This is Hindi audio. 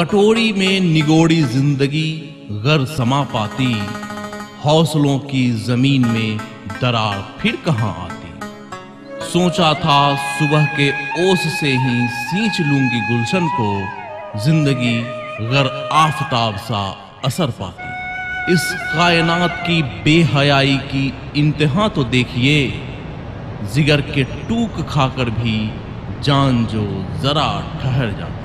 कटोरी में निगोड़ी ज़िंदगी गर समा पाती, हौसलों की ज़मीन में दरार फिर कहाँ आती। सोचा था सुबह के ओस से ही सींच लूँगी गुलशन को, ज़िंदगी गर आफताब सा असर पाती। इस कायनात की बेहयाई की इंतहा तो देखिए, जिगर के टूक खाकर भी जान जो जरा ठहर जाती।